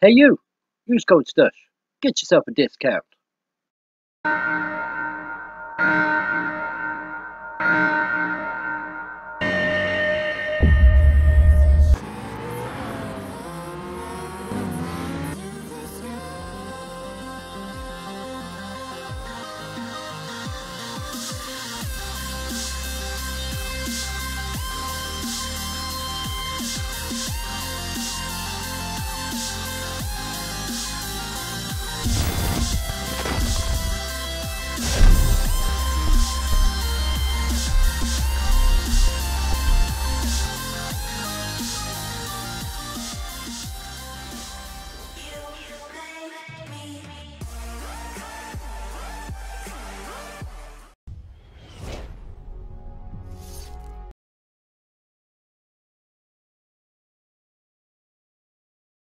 Hey you, use code STUSH, get yourself a discount.